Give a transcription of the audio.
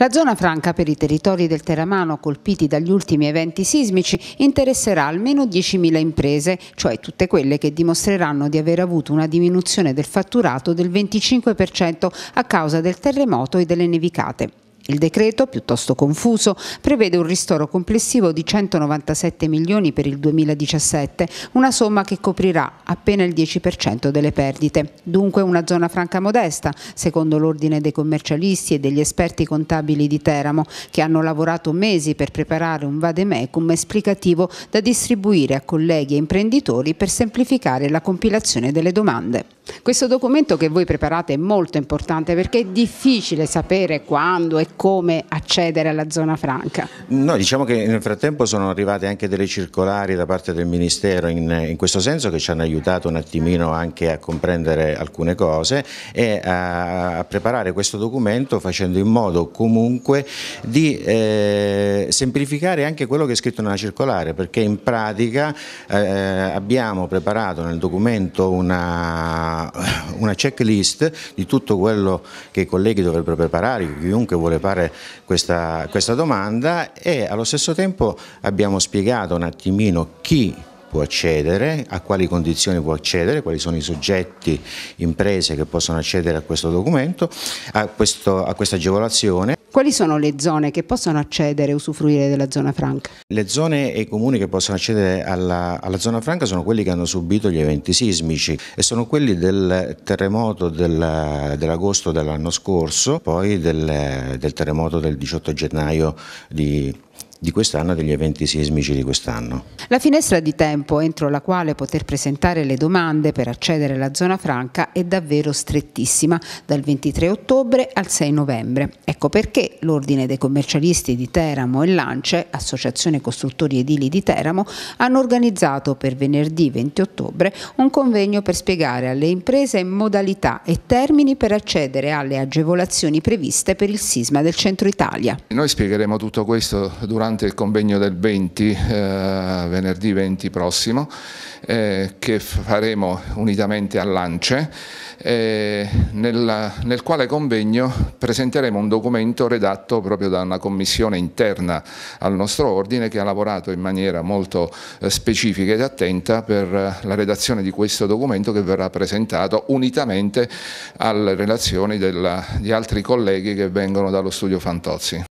La zona franca per i territori del Teramano colpiti dagli ultimi eventi sismici interesserà almeno 10.000 imprese, cioè tutte quelle che dimostreranno di aver avuto una diminuzione del fatturato del 25% a causa del terremoto e delle nevicate. Il decreto, piuttosto confuso, prevede un ristoro complessivo di 197 milioni per il 2017, una somma che coprirà appena il 10% delle perdite. Dunque una zona franca modesta, secondo l'ordine dei commercialisti e degli esperti contabili di Teramo, che hanno lavorato mesi per preparare un vademecum esplicativo da distribuire a colleghi e imprenditori per semplificare la compilazione delle domande. Questo documento che voi preparate è molto importante perché è difficile sapere quando e come accedere alla zona franca. No, diciamo che nel frattempo sono arrivate anche delle circolari da parte del Ministero in, in questo senso che ci hanno aiutato un attimino anche a comprendere alcune cose e a, a preparare questo documento facendo in modo comunque di eh, semplificare anche quello che è scritto nella circolare perché in pratica eh, abbiamo preparato nel documento una una, checklist di tutto quello che i colleghi dovrebbero preparare, chiunque vuole fare questa, questa domanda e allo stesso tempo abbiamo spiegato un attimino chi può accedere, a quali condizioni può accedere, quali sono i soggetti, imprese che possono accedere a questo documento, a, questo, a questa agevolazione. Quali sono le zone che possono accedere e usufruire della zona franca? Le zone e i comuni che possono accedere alla, alla, zona franca sono quelli che hanno subito gli eventi sismici e sono quelli del terremoto del, dell'agosto dell'anno scorso, poi del, del terremoto del 18 gennaio di di quest'anno e degli eventi sismici di quest'anno. La finestra di tempo entro la quale poter presentare le domande per accedere alla zona franca è davvero strettissima, dal 23 ottobre al 6 novembre. Ecco perché l'Ordine dei commercialisti di Teramo e Lance, Associazione Costruttori Edili di Teramo, hanno organizzato per venerdì 20 ottobre un convegno per spiegare alle imprese modalità e termini per accedere alle agevolazioni previste per il sisma del centro Italia. Noi spiegheremo tutto questo durante durante il convegno del 20, eh, venerdì 20 prossimo, eh, che faremo unitamente all'ANCE, eh, nel, nel, quale convegno presenteremo un documento redatto proprio da una commissione interna al nostro ordine che ha lavorato in maniera molto eh, specifica ed attenta per la redazione di questo documento che verrà presentato unitamente alle relazioni della, di altri colleghi che vengono dallo studio Fantozzi.